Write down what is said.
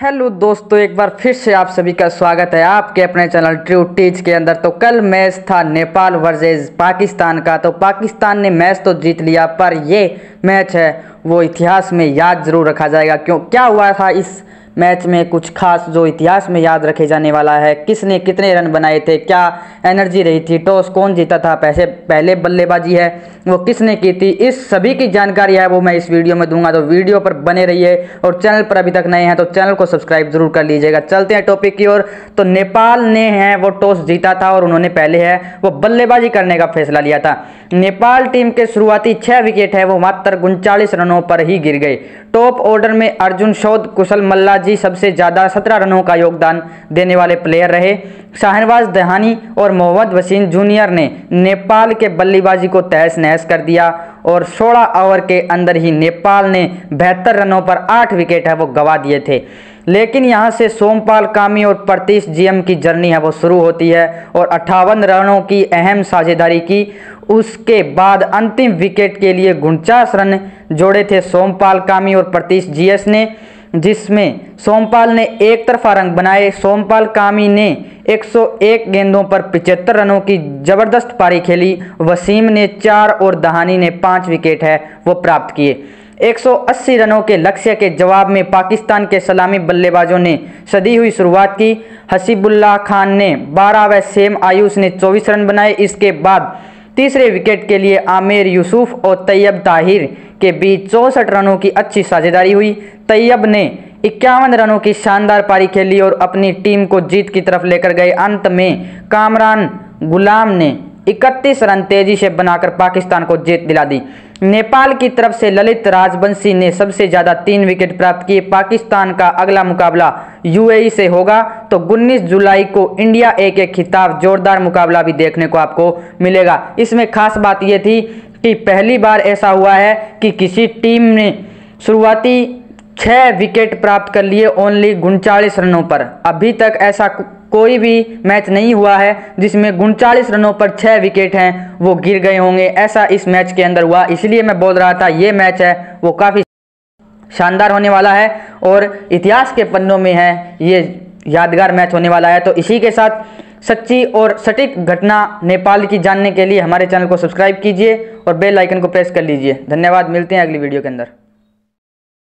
Hello दोस्तों, एक बार फिर से आप सभी का स्वागत है आपके अपने चैनल ट्रू टीच के अंदर। तो कल मैच था नेपाल वर्सेस पाकिस्तान का। तो पाकिस्तान ने मैच तो जीत लिया, पर ये मैच है, वो इतिहास में याद ज़रूर रखा जाएगा। क्यों? क्या हुआ था इस मैच में कुछ खास जो इतिहास में याद रखे जाने वाला है। किसने कितने रन बनाए थे? क्या एनर्जी रही थी? टॉस कौन जीता था? पैसे, पहले बल्लेबाजी है। वो किसने की थी? इस सभी की जानकारी है वो मैं इस वीडियो में दूँगा। तो वीडियो पर बने रहिए और चैनल पर अभी तक नए हैं तो चैनल को सब्सक्राइब ज़रूर कर लीजिएगा। चलते हैं टॉपिक की ओर। तो नेपाल ने है, वो टॉस जीता था और उन्होंने पहले है, वो बल्लेबाजी करने का फैसला लिया था। नेपाल टीम के शुरुआती छह विकेट है, वो मात्र उनचालीस रनों पर ही गिर गए। टॉप ऑर्डर में अर्जुन शोध कुशल मल्ला जी सबसे ज़्यादा सत्रह रनों का योगदान देने वाले प्लेयर रहे। शाहनवाज, दहानी और मोहम्मद वसीम जूनियर ने नेपाल के बल्लेबाजी को तहस नहस कर दिया और 16 ओवर के अंदर ही नेपाल ने बेहतर रनों पर आठ विकेट है वो गवा दिए थे। लेकिन यहाँ से सोमपाल, कामी और प्रतीश जीएम की जर्नी है वो शुरू होती है और अट्ठावन रनों की अहम साझेदारी की। उसके बाद अंतिम विकेट के लिए उनचास रन जोड़े थे सोमपाल, कामी और प्रतीश जीएस ने, जिसमें सोमपाल ने एक तरफा रंग बनाए। सोमपाल, कामी ने 101 गेंदों पर 75 रनों की ज़बरदस्त पारी खेली। वसीम ने चार और दहानी ने पाँच विकेट है, वो प्राप्त किए। 180 रनों के लक्ष्य के जवाब में पाकिस्तान के सलामी बल्लेबाजों ने सदी हुई शुरुआत की। हसीबुल्ला खान ने 12 व सेम आयुष ने 24 रन बनाए। इसके बाद तीसरे विकेट के लिए आमिर यूसुफ और तैयब ताहिर के बीच चौंसठ रनों की अच्छी साझेदारी हुई। तैयब ने इक्यावन रनों की शानदार पारी खेली और अपनी टीम को जीत की तरफ़ लेकर गए। अंत में कामरान गुलाम ने 31 रन तेज़ी से बनाकर पाकिस्तान को जीत दिला दी। नेपाल की तरफ़ से ललित राजवंशी ने सबसे ज़्यादा तीन विकेट प्राप्त किए। पाकिस्तान का अगला मुकाबला यूएई से होगा। तो 19 जुलाई को इंडिया ए के खिताब जोरदार मुकाबला भी देखने को आपको मिलेगा। इसमें खास बात यह थी कि पहली बार ऐसा हुआ है कि किसी टीम ने शुरुआती छः विकेट प्राप्त कर लिए ओनली उनचालीस रनों पर। अभी तक ऐसा कोई भी मैच नहीं हुआ है जिसमें उनचालीस रनों पर छः विकेट हैं, वो गिर गए होंगे। ऐसा इस मैच के अंदर हुआ। इसलिए मैं बोल रहा था, ये मैच है, वो काफ़ी शानदार होने वाला है और इतिहास के पन्नों में है, ये यादगार मैच होने वाला है। तो इसी के साथ सच्ची और सटीक घटना नेपाल की जानने के लिए हमारे चैनल को सब्सक्राइब कीजिए और बेल आइकन को प्रेस कर लीजिए। धन्यवाद, मिलते हैं अगली वीडियो के अंदर।